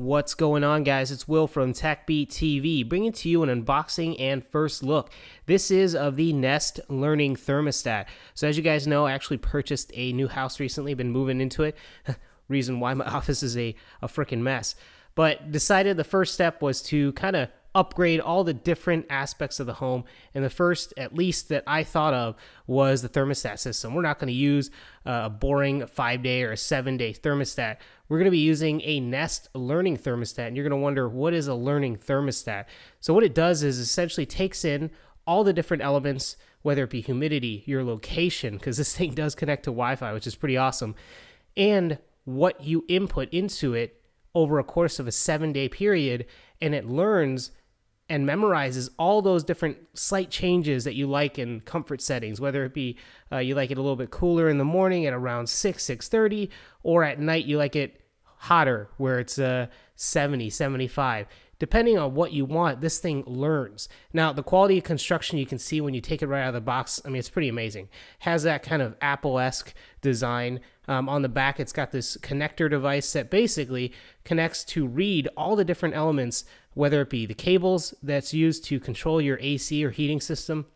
What's going on, guys? It's Will from TekBeat TV, bringing to you an unboxing and first look. This is of the Nest Learning Thermostat. So, as you guys know, I actually purchased a new house recently, been moving into it. Reason why my office is a, a freaking mess. But decided the first step was to kind of upgrade all the different aspects of the home. And the first, at least that I thought of, was the thermostat system. We're not going to use a boring five day or a seven day thermostat. We're going to be using a Nest learning thermostat. And you're going to wonder, what is a learning thermostat? So, what it does is essentially takes in all the different elements, whether it be humidity, your location, because this thing does connect to Wi Fi, which is pretty awesome, and what you input into it over a course of a seven day period and it learns and memorizes all those different slight changes that you like in comfort settings whether it be uh, you like it a little bit cooler in the morning at around 6 6.30 or at night you like it hotter where it's uh, 70 75 depending on what you want this thing learns. Now the quality of construction you can see when you take it right out of the box i mean it's pretty amazing. Has that kind of apple-esque design. Um, on the back it's got this connector device that basically connects to read all the different elements whether it be the cables that's used to control your ac or heating system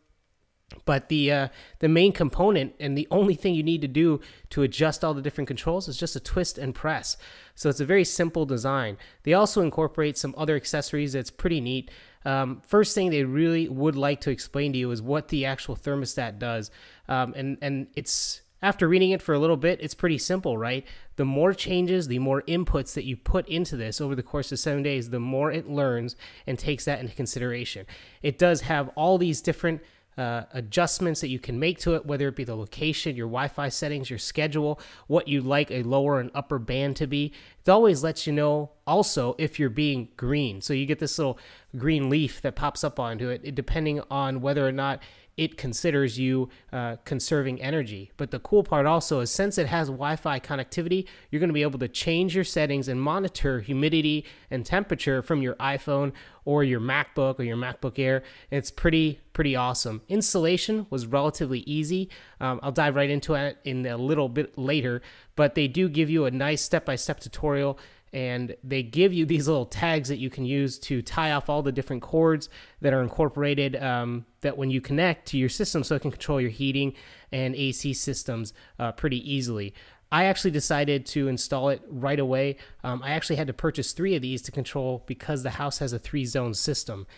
but the uh, the main component and the only thing you need to do to adjust all the different controls is just a twist and press. So it's a very simple design. They also incorporate some other accessories that's pretty neat. Um, first thing they really would like to explain to you is what the actual thermostat does, um, and and it's after reading it for a little bit, it's pretty simple, right? The more changes, the more inputs that you put into this over the course of seven days, the more it learns and takes that into consideration. It does have all these different uh, adjustments that you can make to it, whether it be the location, your Wi Fi settings, your schedule, what you like a lower and upper band to be. It always lets you know also if you're being green. So you get this little green leaf that pops up onto it, depending on whether or not it considers you uh, conserving energy. But the cool part also is since it has Wi Fi connectivity, you're going to be able to change your settings and monitor humidity and temperature from your iPhone or your MacBook or your MacBook Air. It's pretty, pretty awesome. Installation was relatively easy. Um, I'll dive right into it in a little bit later, but they do give you a nice step by step tutorial and they give you these little tags that you can use to tie off all the different cords that are incorporated um, that when you connect to your system so it can control your heating and AC systems uh, pretty easily. I actually decided to install it right away. Um, I actually had to purchase three of these to control because the house has a three zone system.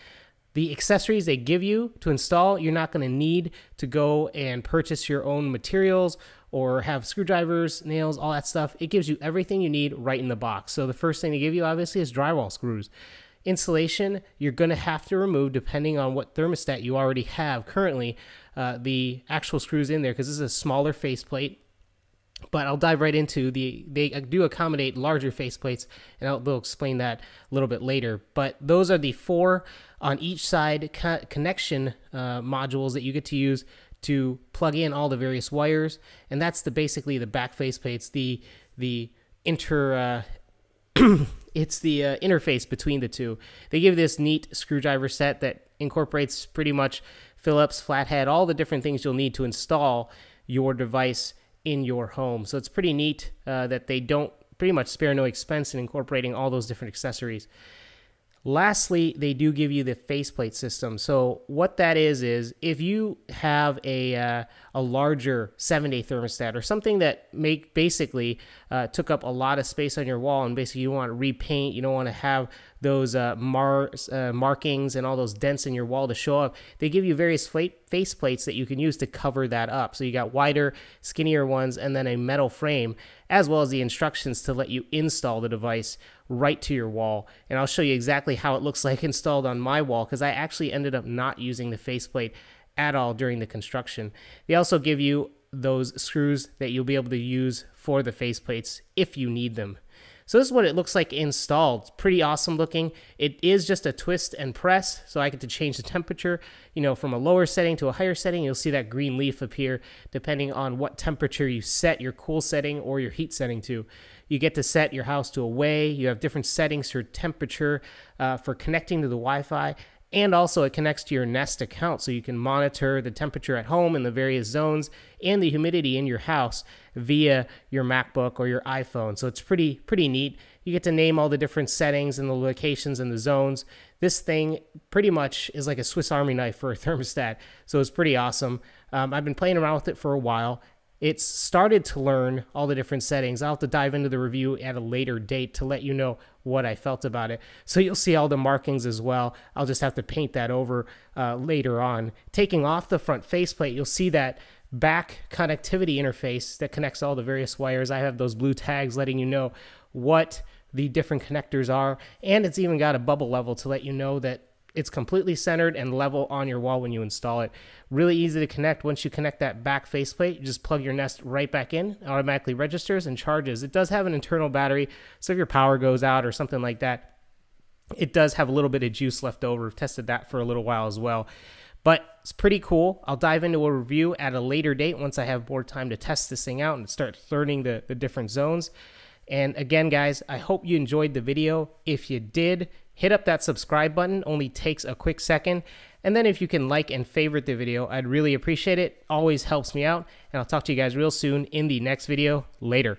The accessories they give you to install, you're not going to need to go and purchase your own materials or have screwdrivers, nails, all that stuff. It gives you everything you need right in the box. So the first thing they give you obviously is drywall screws. Insulation, you're going to have to remove depending on what thermostat you already have currently. Uh, the actual screws in there because this is a smaller faceplate but I'll dive right into the they do accommodate larger faceplates and I'll, will explain that a little bit later but those are the four on each side co connection uh, modules that you get to use to plug in all the various wires, and that's the basically the back faceplates, the the inter. Uh, it's the uh, interface between the two. They give this neat screwdriver set that incorporates pretty much Phillips, flathead, all the different things you'll need to install your device in your home. So it's pretty neat uh, that they don't pretty much spare no expense in incorporating all those different accessories. Lastly, they do give you the faceplate system. So what that is is if you have a uh, a larger seven day thermostat or something that make basically uh, took up a lot of space on your wall, and basically you want to repaint, you don't want to have those uh, mar- uh, markings and all those dents in your wall to show up. They give you various face plates that you can use to cover that up. So you got wider, skinnier ones, and then a metal frame, as well as the instructions to let you install the device right to your wall. And I'll show you exactly how it looks like installed on my wall because I actually ended up not using the faceplate at all during the construction. They also give you those screws that you'll be able to use for the faceplates if you need them. So this is what it looks like installed. It's pretty awesome looking. It is just a twist and press, so I get to change the temperature, you know, from a lower setting to a higher setting. You'll see that green leaf appear depending on what temperature you set your cool setting or your heat setting to. You get to set your house to away. You have different settings for temperature, uh, for connecting to the Wi-Fi, and also it connects to your Nest account so you can monitor the temperature at home in the various zones and the humidity in your house via your MacBook or your iPhone. So it's pretty pretty neat. you get to name all the different settings and the locations and the zones. This thing pretty much is like a Swiss Army knife for a thermostat, so it's pretty awesome. Um, I've been playing around with it for a while. It's started to learn all the different settings. I'll have to dive into the review at a later date to let you know what I felt about it. So you'll see all the markings as well. I'll just have to paint that over uh, later on. Taking off the front faceplate, you'll see that back connectivity interface that connects all the various wires. I have those blue tags letting you know what the different connectors are. And it's even got a bubble level to let you know that it's completely centered and level on your wall when you install it. Really easy to connect. Once you connect that back faceplate, you just plug your Nest right back in, automatically registers and charges. It does have an internal battery, so if your power goes out or something like that, it does have a little bit of juice left over. I've tested that for a little while as well. But it's pretty cool. I'll dive into a review at a later date once I have more time to test this thing out and start learning the, the different zones. And again, guys, I hope you enjoyed the video. If you did, hit up that subscribe button. Only takes a quick second. And then if you can like and favorite the video, I'd really appreciate it. Always helps me out. And I'll talk to you guys real soon in the next video. Later.